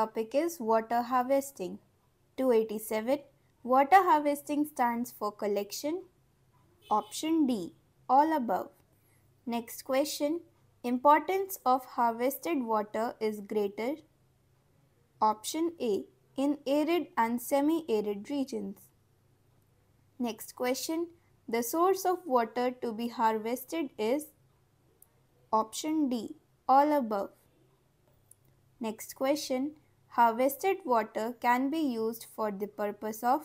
topic is water harvesting. 287. Water harvesting stands for collection. Option D. All above. Next question. Importance of harvested water is greater. Option A. In arid and semi-arid regions. Next question. The source of water to be harvested is Option D. All above. Next question. Harvested water can be used for the purpose of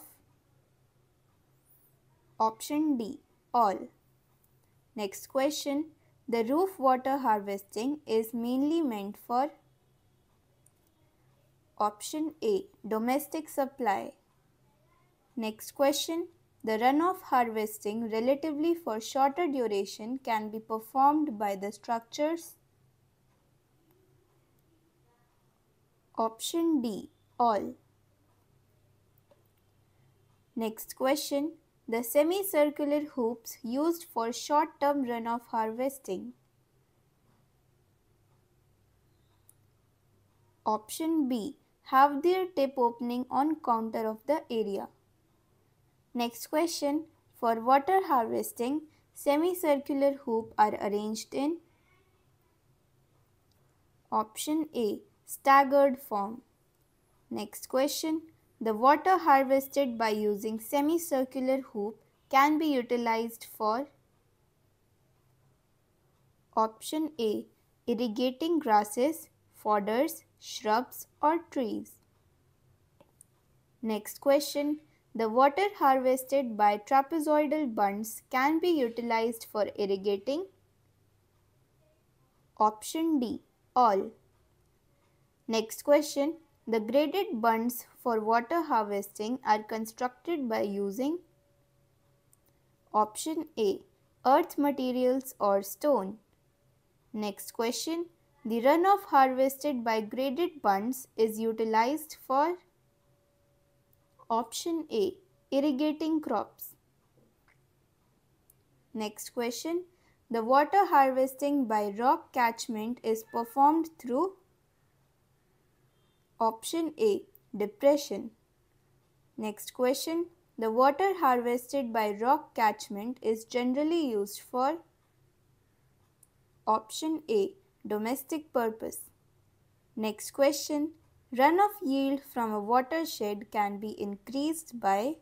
Option D. All. Next question. The roof water harvesting is mainly meant for Option A. Domestic supply. Next question. The runoff harvesting relatively for shorter duration can be performed by the structures Option D. All. Next question. The semicircular hoops used for short-term runoff harvesting. Option B. Have their tip opening on counter of the area. Next question. For water harvesting, semicircular hoop are arranged in Option A staggered form. Next question. The water harvested by using semicircular hoop can be utilized for Option A. Irrigating grasses, fodders, shrubs or trees. Next question. The water harvested by trapezoidal bunds can be utilized for irrigating. Option D. All. Next question. The graded bunds for water harvesting are constructed by using Option A. Earth materials or stone. Next question. The runoff harvested by graded bunds is utilized for Option A. Irrigating crops. Next question. The water harvesting by rock catchment is performed through Option A. Depression. Next question. The water harvested by rock catchment is generally used for Option A. Domestic purpose. Next question. Runoff yield from a watershed can be increased by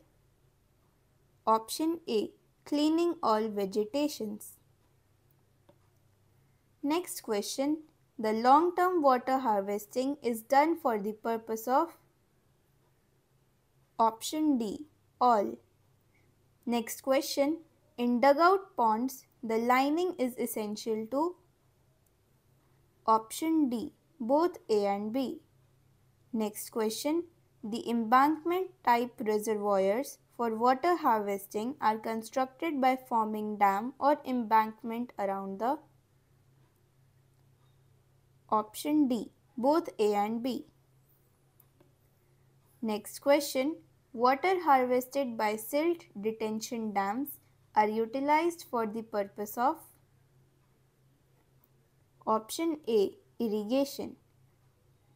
Option A. Cleaning all vegetations. Next question. The long-term water harvesting is done for the purpose of Option D. All. Next question. In dugout ponds, the lining is essential to Option D. Both A and B. Next question. The embankment type reservoirs for water harvesting are constructed by forming dam or embankment around the Option D. Both A and B. Next question. Water harvested by silt detention dams are utilized for the purpose of Option A. Irrigation.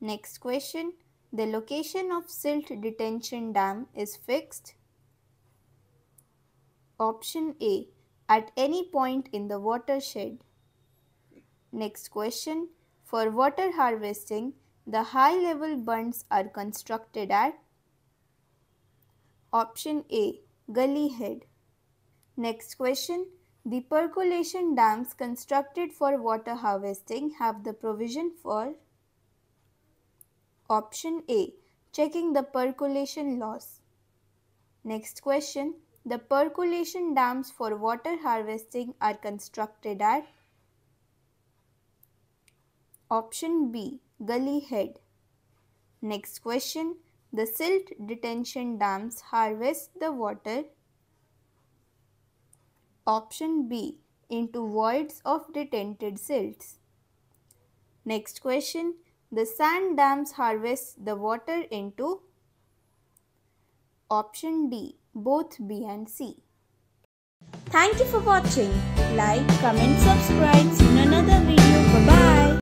Next question. The location of silt detention dam is fixed. Option A. At any point in the watershed. Next question. For water harvesting, the high-level bunds are constructed at Option A. Gully head. Next question. The percolation dams constructed for water harvesting have the provision for Option A. Checking the percolation loss. Next question. The percolation dams for water harvesting are constructed at Option B. Gully head. Next question. The silt detention dams harvest the water. Option B. Into voids of detented silts. Next question. The sand dams harvest the water into Option D. Both B and C. Thank you for watching. Like, comment, subscribe. See you in another video.